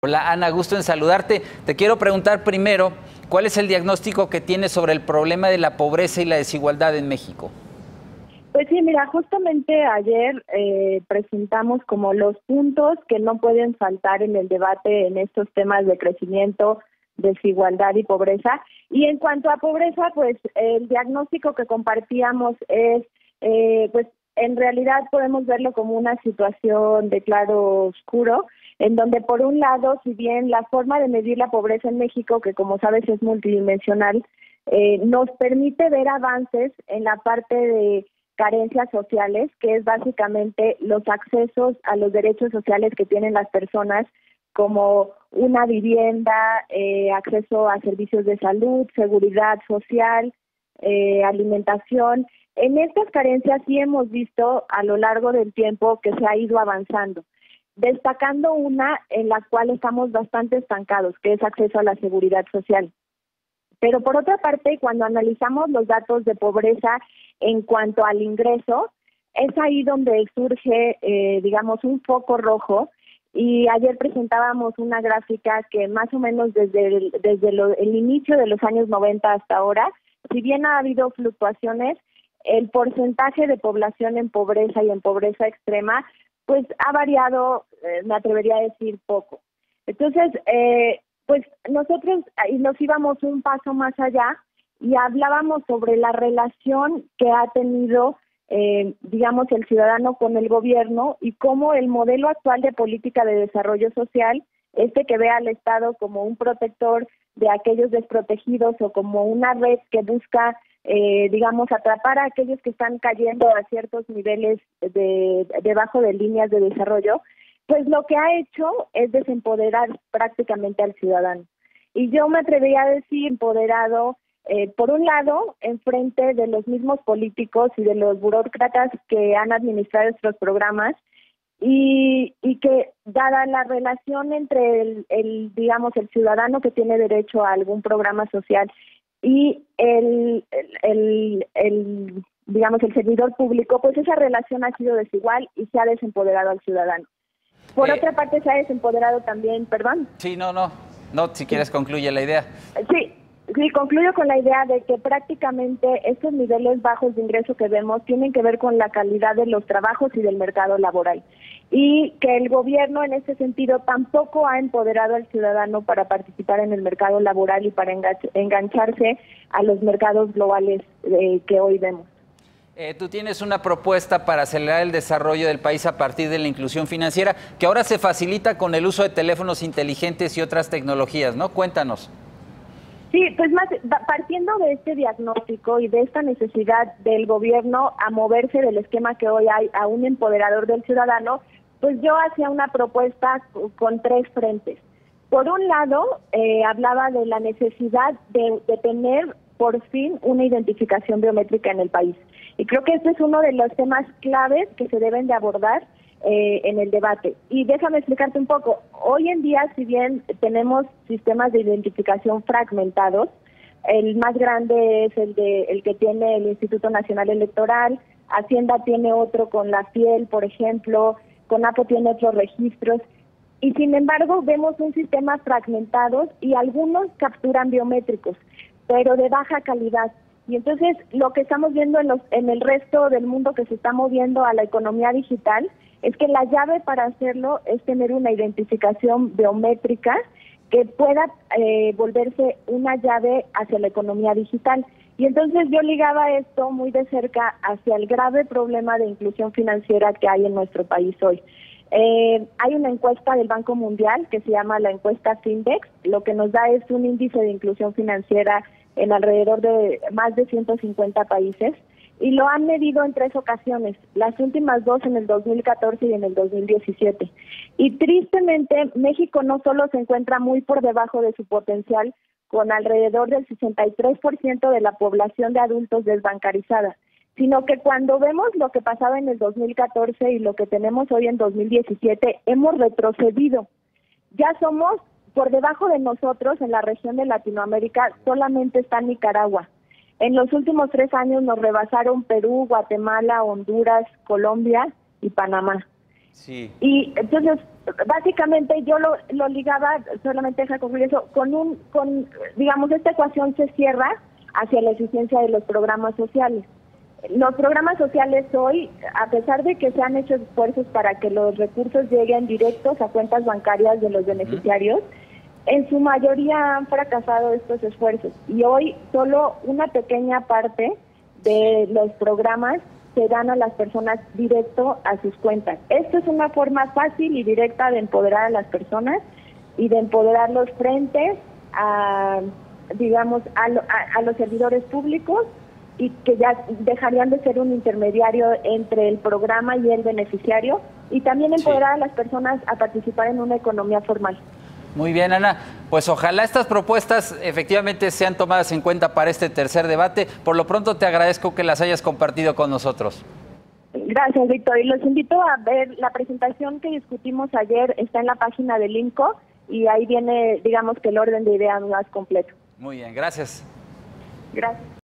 Hola Ana, gusto en saludarte. Te quiero preguntar primero, ¿cuál es el diagnóstico que tienes sobre el problema de la pobreza y la desigualdad en México? Pues sí, mira, justamente ayer eh, presentamos como los puntos que no pueden faltar en el debate en estos temas de crecimiento, desigualdad y pobreza. Y en cuanto a pobreza, pues el diagnóstico que compartíamos es, eh, pues en realidad podemos verlo como una situación de claro oscuro en donde por un lado, si bien la forma de medir la pobreza en México, que como sabes es multidimensional, eh, nos permite ver avances en la parte de carencias sociales, que es básicamente los accesos a los derechos sociales que tienen las personas, como una vivienda, eh, acceso a servicios de salud, seguridad social, eh, alimentación. En estas carencias sí hemos visto a lo largo del tiempo que se ha ido avanzando destacando una en la cual estamos bastante estancados, que es acceso a la seguridad social. Pero por otra parte, cuando analizamos los datos de pobreza en cuanto al ingreso, es ahí donde surge, eh, digamos, un foco rojo. Y ayer presentábamos una gráfica que más o menos desde desde el inicio de los años 90 hasta ahora, si bien ha habido fluctuaciones, el porcentaje de población en pobreza y en pobreza extrema pues ha variado, eh, me atrevería a decir poco. Entonces, eh, pues nosotros nos íbamos un paso más allá y hablábamos sobre la relación que ha tenido, eh, digamos, el ciudadano con el gobierno y cómo el modelo actual de política de desarrollo social, este que ve al Estado como un protector de aquellos desprotegidos o como una red que busca eh, digamos, atrapar a aquellos que están cayendo a ciertos niveles de debajo de líneas de desarrollo, pues lo que ha hecho es desempoderar prácticamente al ciudadano. Y yo me atrevería a decir empoderado, eh, por un lado, en frente de los mismos políticos y de los burócratas que han administrado estos programas, y, y que dada la relación entre el, el, digamos, el ciudadano que tiene derecho a algún programa social y el, el, el, digamos, el servidor público, pues esa relación ha sido desigual y se ha desempoderado al ciudadano. Por eh, otra parte, se ha desempoderado también, perdón. Sí, no, no, no, si quieres concluye la idea. Sí, sí, concluyo con la idea de que prácticamente estos niveles bajos de ingreso que vemos tienen que ver con la calidad de los trabajos y del mercado laboral y que el gobierno en ese sentido tampoco ha empoderado al ciudadano para participar en el mercado laboral y para engancharse a los mercados globales eh, que hoy vemos. Eh, tú tienes una propuesta para acelerar el desarrollo del país a partir de la inclusión financiera, que ahora se facilita con el uso de teléfonos inteligentes y otras tecnologías, ¿no? Cuéntanos. Sí, pues más partiendo de este diagnóstico y de esta necesidad del gobierno a moverse del esquema que hoy hay a un empoderador del ciudadano, pues yo hacía una propuesta con tres frentes. Por un lado, eh, hablaba de la necesidad de, tener por fin una identificación biométrica en el país. Y creo que este es uno de los temas claves que se deben de abordar eh, en el debate. Y déjame explicarte un poco. Hoy en día, si bien tenemos sistemas de identificación fragmentados, el más grande es el de el que tiene el Instituto Nacional Electoral, Hacienda tiene otro con la piel, por ejemplo, CONAPO tiene otros registros y sin embargo vemos un sistema fragmentado y algunos capturan biométricos, pero de baja calidad. Y entonces lo que estamos viendo en, los, en el resto del mundo que se está moviendo a la economía digital es que la llave para hacerlo es tener una identificación biométrica que pueda eh, volverse una llave hacia la economía digital. Y entonces yo ligaba esto muy de cerca hacia el grave problema de inclusión financiera que hay en nuestro país hoy. Eh, hay una encuesta del Banco Mundial que se llama la encuesta Findex, lo que nos da es un índice de inclusión financiera en alrededor de más de 150 países y lo han medido en tres ocasiones, las últimas dos en el 2014 y en el 2017. Y tristemente México no solo se encuentra muy por debajo de su potencial, con alrededor del 63% de la población de adultos desbancarizada, sino que cuando vemos lo que pasaba en el 2014 y lo que tenemos hoy en 2017, hemos retrocedido. Ya somos por debajo de nosotros en la región de Latinoamérica, solamente está Nicaragua. En los últimos tres años nos rebasaron Perú, Guatemala, Honduras, Colombia y Panamá. Sí. Y entonces, básicamente yo lo, lo ligaba, solamente deja concluir eso, con un, con, digamos, esta ecuación se cierra hacia la eficiencia de los programas sociales. Los programas sociales hoy, a pesar de que se han hecho esfuerzos para que los recursos lleguen directos a cuentas bancarias de los beneficiarios, en su mayoría han fracasado estos esfuerzos y hoy solo una pequeña parte de los programas se dan a las personas directo a sus cuentas. Esto es una forma fácil y directa de empoderar a las personas y de empoderarlos frente a, digamos, a los servidores públicos y que ya dejarían de ser un intermediario entre el programa y el beneficiario y también empoderar a las personas a participar en una economía formal. Muy bien, Ana. Pues ojalá estas propuestas efectivamente sean tomadas en cuenta para este tercer debate. Por lo pronto te agradezco que las hayas compartido con nosotros. Gracias, Víctor. Y los invito a ver la presentación que discutimos ayer, está en la página del INCO y ahí viene, digamos que el orden de ideas más completo. Muy bien, gracias. Gracias.